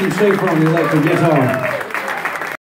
Captain That's from the electric guitar.